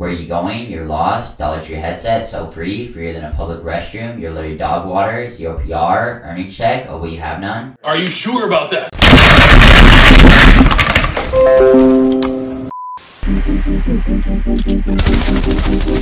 Where are you going? You're lost. Dollar Tree headset, so free, freer than a public restroom. You're dog water, zero PR, earning check. Oh, will you have none? Are you sure about that?